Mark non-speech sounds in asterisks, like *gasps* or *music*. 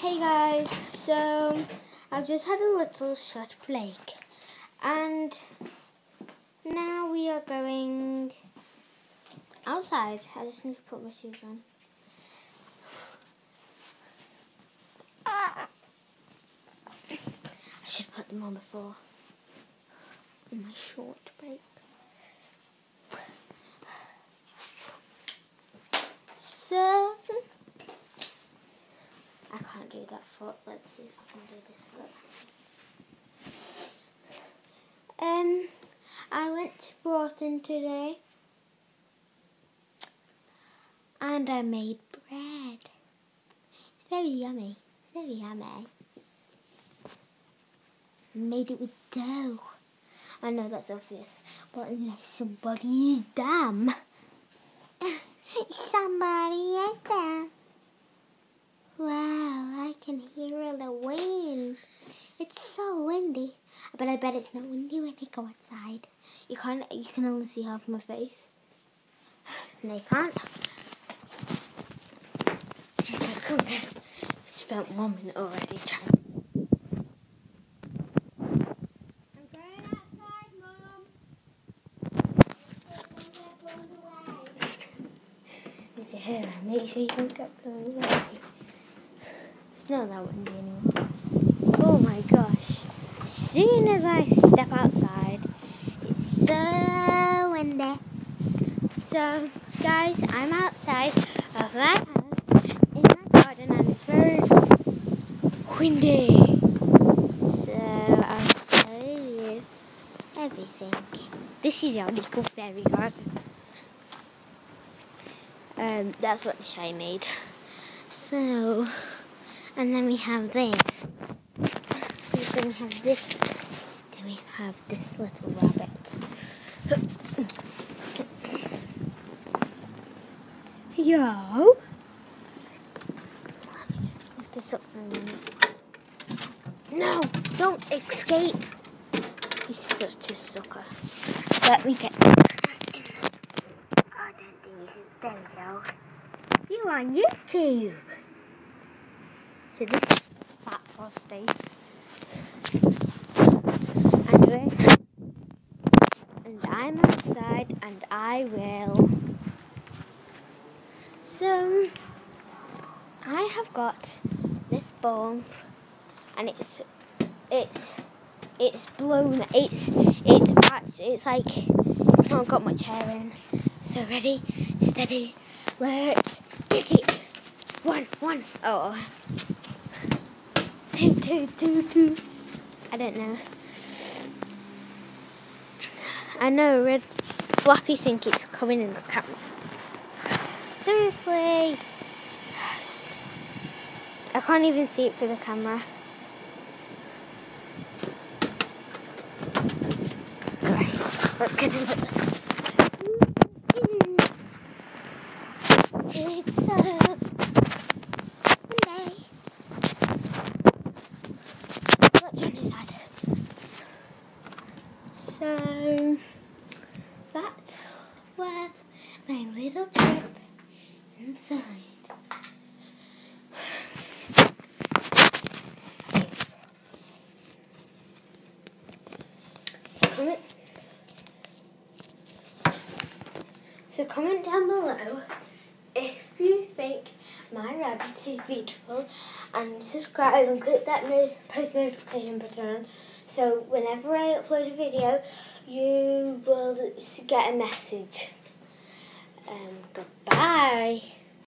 Hey guys, so I've just had a little short break and now we are going outside. I just need to put my shoes on. Ah. I should put them on before my short break. So I can't do that foot. Let's see if I can do this foot. Um, I went to Broughton today and I made bread. It's very yummy. It's very yummy. Made it with dough. I know that's obvious, but unless somebody is dumb. *laughs* somebody is dumb. Wow, I can hear the wind. It's so windy. But I bet it's not windy when I go outside. You can't you can only see half my face. *gasps* No you can't. So come on. Spent one minute already trying Yeah, make sure you don't get blown away. It's not that windy anymore. Oh my gosh. As soon as I step outside, it's so windy. So, guys, I'm outside of my house in my garden and it's very windy. So, I'll show you everything. This is our little fairy garden. Um, that's what the Shy made. So, and then we have this. Then we have this. Then we have this little rabbit. Yo. Let me just lift this up for a minute. No, don't escape. He's such a sucker. Let me get I don't think you should. there we go. You're on YouTube. So this is Fat Frosty. Anyway. And I'm outside and I will. So I have got this ball and it's it's it's blown it's it's it's like it's not got much hair in. So ready? steady. Let's kick it. One, one. Oh. Two, two, two, two. I don't know. I know red floppy thing keeps coming in the camera. Seriously. I can't even see it through the camera. Right, let's get into it. It's uh, Monday. Let's turn this side. So that was my little trip inside. So comment, so comment down below if you think my rabbit is beautiful and subscribe and click that no post notification button on so whenever I upload a video you will get a message. Um, goodbye.